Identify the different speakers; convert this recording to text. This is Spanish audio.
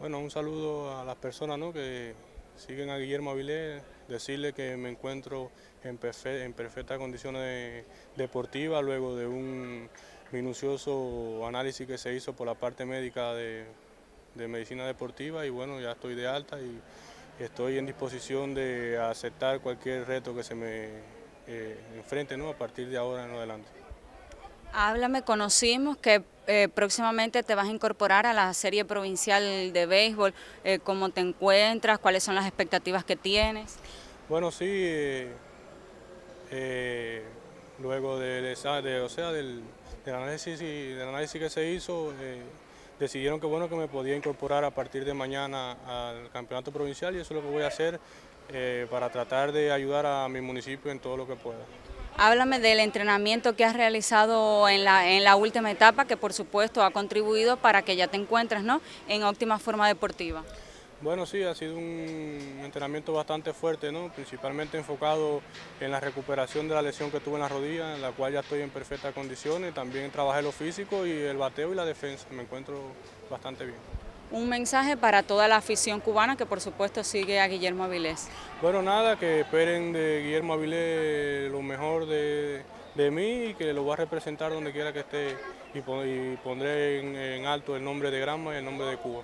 Speaker 1: Bueno, un saludo a las personas ¿no? que siguen a Guillermo Avilés, decirle que me encuentro en, perfectas condiciones deportivas luego de un minucioso análisis que se hizo por la parte médica de, medicina deportiva y bueno, ya estoy de alta y estoy en disposición de aceptar cualquier reto que se me eh, enfrente ¿no? a partir de ahora en adelante.
Speaker 2: Háblame, conocimos que eh, próximamente te vas a incorporar a la serie provincial de béisbol. Eh, ¿Cómo te encuentras? ¿Cuáles son las expectativas que tienes?
Speaker 1: Bueno, sí, eh, luego de, o sea, del, análisis, del análisis que se hizo, decidieron que bueno que me podía incorporar a partir de mañana al campeonato provincial y eso es lo que voy a hacer para tratar de ayudar a mi municipio en todo lo que pueda.
Speaker 2: Háblame del entrenamiento que has realizado en la, última etapa, que por supuesto ha contribuido para que ya te encuentres ¿no? en óptima forma deportiva.
Speaker 1: Bueno, sí, ha sido un entrenamiento bastante fuerte, ¿no? principalmente enfocado en la recuperación de la lesión que tuve en la rodilla, en la cual ya estoy en perfectas condiciones. También trabajé lo físico y el bateo y la defensa. Me encuentro bastante bien
Speaker 2: un mensaje para toda la afición cubana que por supuesto sigue a Guillermo Avilés.
Speaker 1: Bueno, nada, que esperen de Guillermo Avilés lo mejor de, mí y que lo voy a representar donde quiera que esté y, pondré en, en alto el nombre de Granma y el nombre de Cuba.